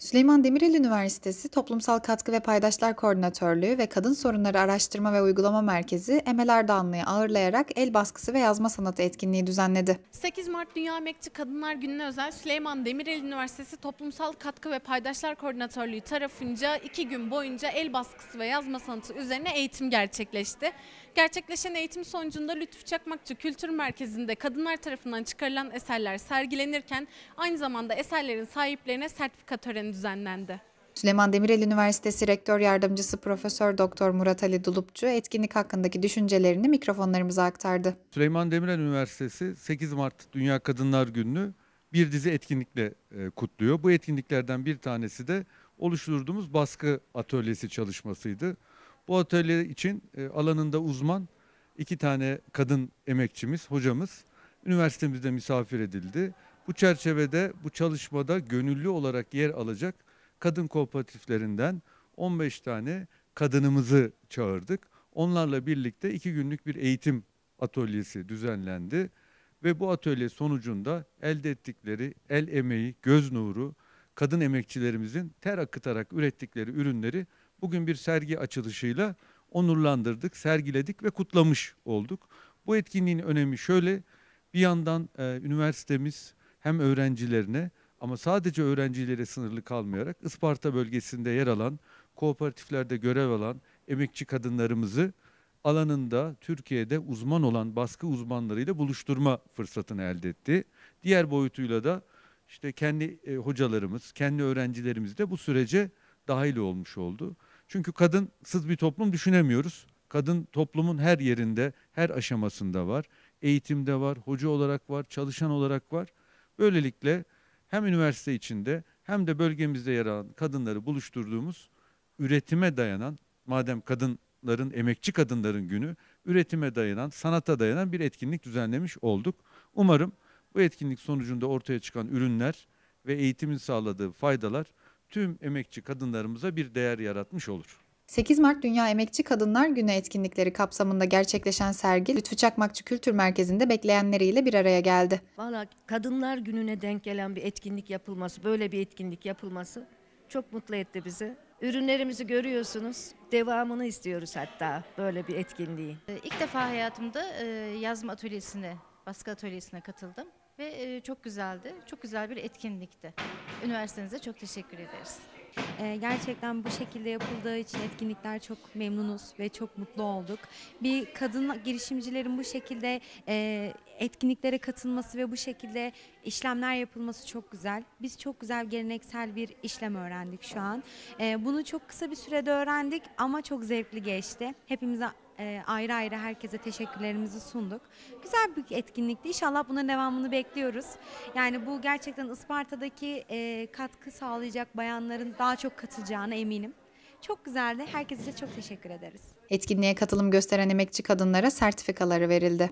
Süleyman Demirel Üniversitesi Toplumsal Katkı ve Paydaşlar Koordinatörlüğü ve Kadın Sorunları Araştırma ve Uygulama Merkezi Emel Erdoğanlı'yı ağırlayarak el baskısı ve yazma sanatı etkinliği düzenledi. 8 Mart Dünya Emekçi Kadınlar Günü'ne özel Süleyman Demirel Üniversitesi Toplumsal Katkı ve Paydaşlar Koordinatörlüğü tarafınca iki gün boyunca el baskısı ve yazma sanatı üzerine eğitim gerçekleşti. Gerçekleşen eğitim sonucunda Lütfü Çakmakçı Kültür Merkezi'nde kadınlar tarafından çıkarılan eserler sergilenirken aynı zamanda eserlerin sahiplerine sertifika töreni düzenlendi. Süleyman Demirel Üniversitesi Rektör Yardımcısı Profesör Doktor Murat Ali Dulupçu etkinlik hakkındaki düşüncelerini mikrofonlarımıza aktardı. Süleyman Demirel Üniversitesi 8 Mart Dünya Kadınlar Günü'nü bir dizi etkinlikle e, kutluyor. Bu etkinliklerden bir tanesi de oluşturduğumuz baskı atölyesi çalışmasıydı. Bu atölye için e, alanında uzman iki tane kadın emekçimiz, hocamız üniversitemizde misafir edildi. Bu çerçevede bu çalışmada gönüllü olarak yer alacak kadın kooperatiflerinden 15 tane kadınımızı çağırdık. Onlarla birlikte iki günlük bir eğitim atölyesi düzenlendi ve bu atölye sonucunda elde ettikleri el emeği, göz nuru, kadın emekçilerimizin ter akıtarak ürettikleri ürünleri bugün bir sergi açılışıyla onurlandırdık, sergiledik ve kutlamış olduk. Bu etkinliğin önemi şöyle, bir yandan e, üniversitemiz hem öğrencilerine ama sadece öğrencilere sınırlı kalmayarak Isparta bölgesinde yer alan, kooperatiflerde görev alan emekçi kadınlarımızı alanında Türkiye'de uzman olan baskı uzmanlarıyla buluşturma fırsatını elde etti. Diğer boyutuyla da işte kendi e, hocalarımız, kendi öğrencilerimiz de bu sürece dahil olmuş oldu. Çünkü kadınsız bir toplum düşünemiyoruz. Kadın toplumun her yerinde, her aşamasında var. Eğitimde var, hoca olarak var, çalışan olarak var. Böylelikle hem üniversite içinde hem de bölgemizde yer alan kadınları buluşturduğumuz üretime dayanan, madem kadınların, emekçi kadınların günü, üretime dayanan, sanata dayanan bir etkinlik düzenlemiş olduk. Umarım bu etkinlik sonucunda ortaya çıkan ürünler ve eğitimin sağladığı faydalar tüm emekçi kadınlarımıza bir değer yaratmış olur. 8 Mart Dünya Emekçi Kadınlar Günü etkinlikleri kapsamında gerçekleşen sergi Lütfü Çakmakçı Kültür Merkezi'nde bekleyenleriyle bir araya geldi. Valla Kadınlar Günü'ne denk gelen bir etkinlik yapılması, böyle bir etkinlik yapılması çok mutlu etti bizi. Ürünlerimizi görüyorsunuz. Devamını istiyoruz hatta böyle bir etkinliği. Ee, İlk defa hayatımda e, yazma atölyesine, baskı atölyesine katıldım ve e, çok güzeldi. Çok güzel bir etkinlikti. Üniversitenize çok teşekkür ederiz. Ee, gerçekten bu şekilde yapıldığı için etkinlikler çok memnunuz ve çok mutlu olduk. Bir kadın girişimcilerin bu şekilde e, etkinliklere katılması ve bu şekilde işlemler yapılması çok güzel. Biz çok güzel geleneksel bir işlem öğrendik şu an. E, bunu çok kısa bir sürede öğrendik ama çok zevkli geçti. Hepimize e, ayrı ayrı herkese teşekkürlerimizi sunduk. Güzel bir etkinlikti. İnşallah bunun devamını bekliyoruz. Yani bu gerçekten Isparta'daki e, katkı sağlayacak bayanların daha çok katılacağına eminim. Çok güzeldi. Herkese çok teşekkür ederiz. Etkinliğe katılım gösteren emekçi kadınlara sertifikaları verildi.